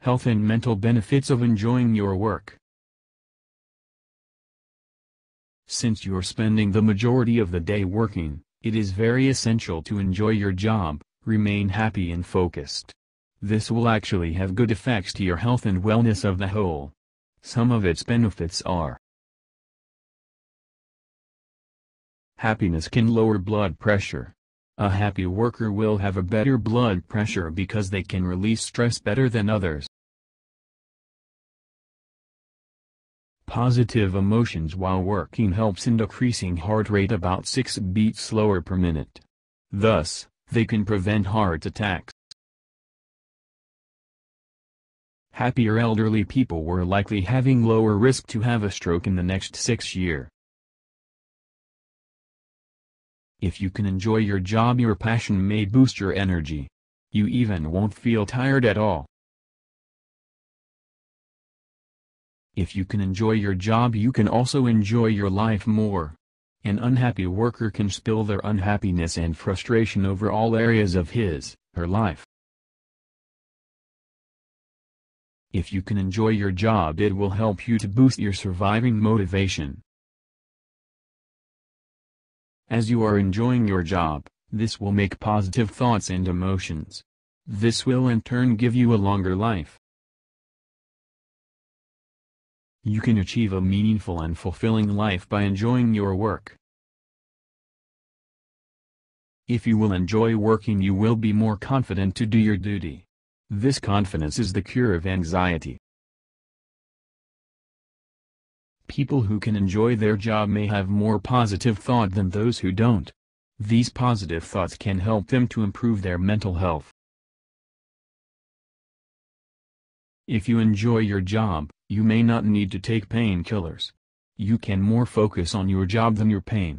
health and mental benefits of enjoying your work. Since you're spending the majority of the day working, it is very essential to enjoy your job, remain happy and focused. This will actually have good effects to your health and wellness of the whole. Some of its benefits are Happiness can lower blood pressure. A happy worker will have a better blood pressure because they can release stress better than others. Positive emotions while working helps in decreasing heart rate about 6 beats slower per minute. Thus, they can prevent heart attacks. Happier elderly people were likely having lower risk to have a stroke in the next six year. If you can enjoy your job your passion may boost your energy. You even won't feel tired at all. If you can enjoy your job you can also enjoy your life more. An unhappy worker can spill their unhappiness and frustration over all areas of his, her life. If you can enjoy your job it will help you to boost your surviving motivation. As you are enjoying your job, this will make positive thoughts and emotions. This will in turn give you a longer life. You can achieve a meaningful and fulfilling life by enjoying your work. If you will enjoy working you will be more confident to do your duty. This confidence is the cure of anxiety. People who can enjoy their job may have more positive thought than those who don't. These positive thoughts can help them to improve their mental health. If you enjoy your job, you may not need to take painkillers. You can more focus on your job than your pain.